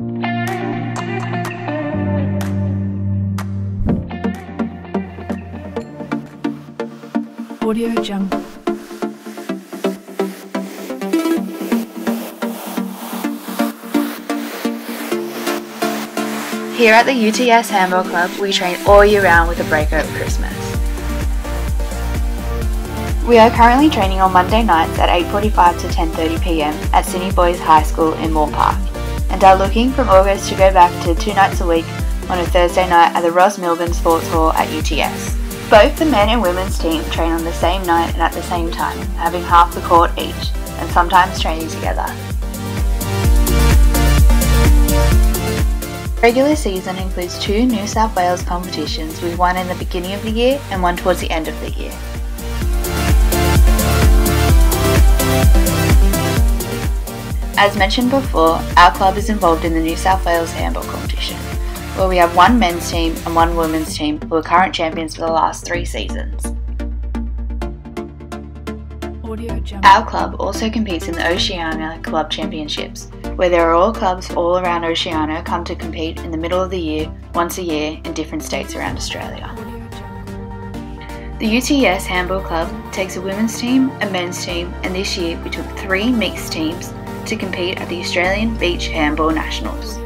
Audio Jungle. Here at the UTS Handball Club, we train all year round with a break over Christmas. We are currently training on Monday nights at 8.45 to 10.30pm at Sydney Boys High School in Moore Park and are looking from August to go back to two nights a week on a Thursday night at the Ross Milbourne Sports Hall at UTS. Both the men and women's team train on the same night and at the same time, having half the court each, and sometimes training together. Regular season includes two New South Wales competitions with one in the beginning of the year and one towards the end of the year. As mentioned before, our club is involved in the New South Wales Handball competition, where we have one men's team and one women's team who are current champions for the last three seasons. Our club also competes in the Oceania Club Championships, where there are all clubs all around Oceania come to compete in the middle of the year, once a year, in different states around Australia. The UTS Handball Club takes a women's team, a men's team, and this year we took three mixed teams to compete at the Australian Beach Handball Nationals.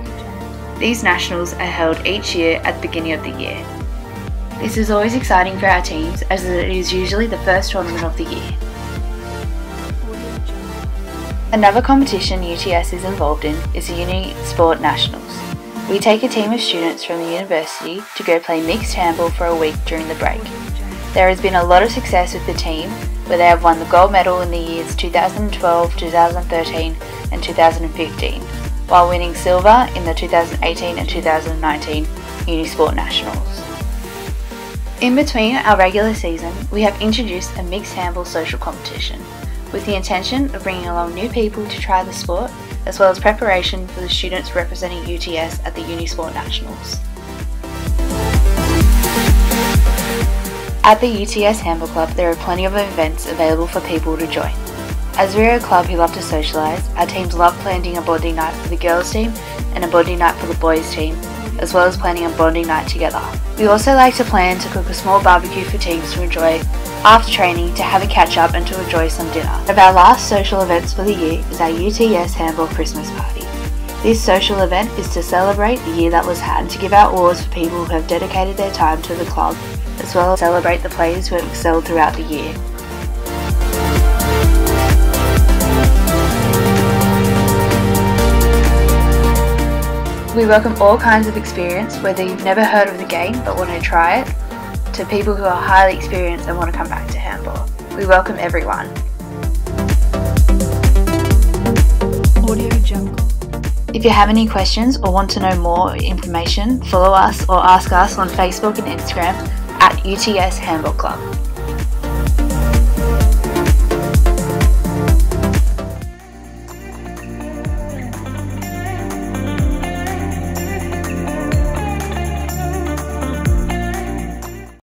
These nationals are held each year at the beginning of the year. This is always exciting for our teams as it is usually the first tournament of the year. Another competition UTS is involved in is the Uni Sport Nationals. We take a team of students from the university to go play mixed handball for a week during the break. There has been a lot of success with the team, where they have won the gold medal in the years 2012, 2013, and 2015, while winning silver in the 2018 and 2019 Unisport Nationals. In between our regular season, we have introduced a mixed handball social competition, with the intention of bringing along new people to try the sport, as well as preparation for the students representing UTS at the Unisport Nationals. At the UTS Handball Club, there are plenty of events available for people to join. As we're a club who love to socialise, our teams love planning a bonding night for the girls team and a bonding night for the boys team, as well as planning a bonding night together. We also like to plan to cook a small barbecue for teams to enjoy after training to have a catch up and to enjoy some dinner. One of our last social events for the year is our UTS Handball Christmas Party. This social event is to celebrate the year that was had and to give out awards for people who have dedicated their time to the club, as well as celebrate the players who have excelled throughout the year. We welcome all kinds of experience, whether you've never heard of the game but want to try it, to people who are highly experienced and want to come back to handball. We welcome everyone. Audio Jungle. If you have any questions or want to know more information, follow us or ask us on Facebook and Instagram at UTS Handball Club.